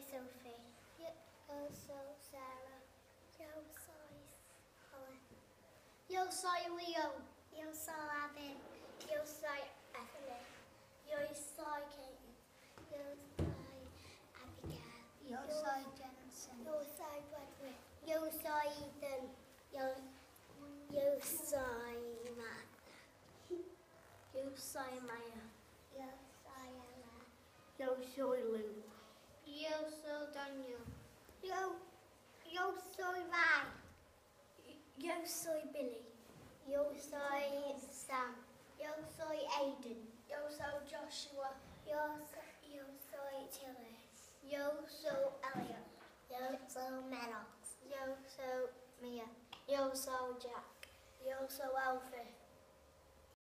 Sophie. Yo soy Sarah. Yo soy Helen. Yo soy Leo. Yo soy Abby. Yo soy Ethel. Yo soy Kate. Yo soy Abigail. Yo soy Jensen. Yo soy Bradley. Yo soy Ethan. Yo, yo soy Matt. Yo soy Maya. Yo soy Ella. Yo soy Lou. Yo soy Daniel. Yo, yo soy Rai. Yo soy Billy. Yo soy Sam. Yo soy Aiden. Yo soy Joshua. Yo, so- yo soy Tilly. Yo soy Elliot. Yo soy Maddox. Yo soy Mia. Yo soy Jack. Yo soy Alfie.